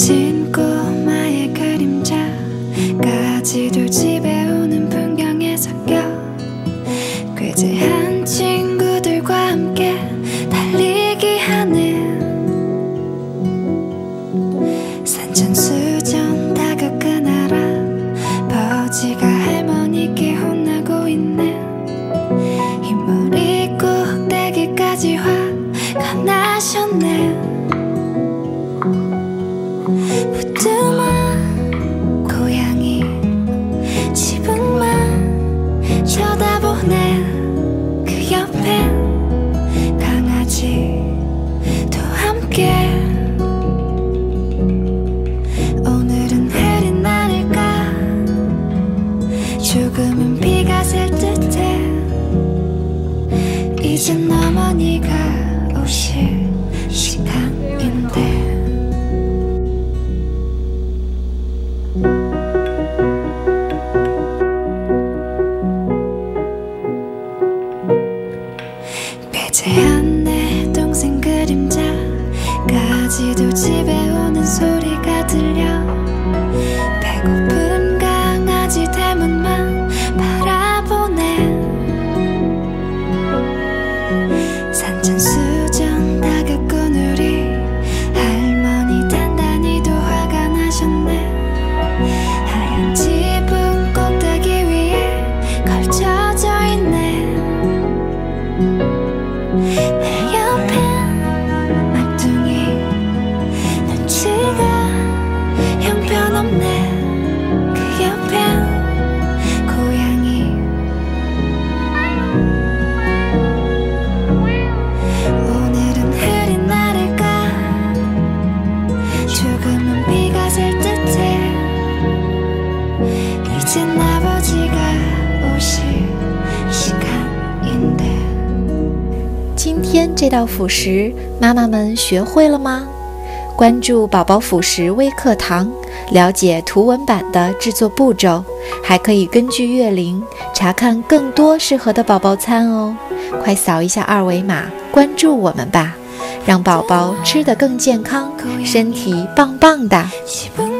진 꼬마의 그림자까지도 집에 오는 풍경에 섞여 괴제한 친구들과 함께 달리기 하는 산천수전 다가큰 아, 버지가 할머니께 혼나고 있는 흰머리 꼭대기까지 화가 나셨네. 옆에 강아지도 함께. 오늘은 흐린 날일까? 조금은 비가 셀 듯해. 이젠 어머니가 오실 시간인데. tell 道辅食，妈妈们学会了吗？关注宝宝辅食微课堂，了解图文版的制作步骤，还可以根据月龄查看更多适合的宝宝餐哦。快扫一下二维码，关注我们吧，让宝宝吃得更健康，身体棒棒的。기분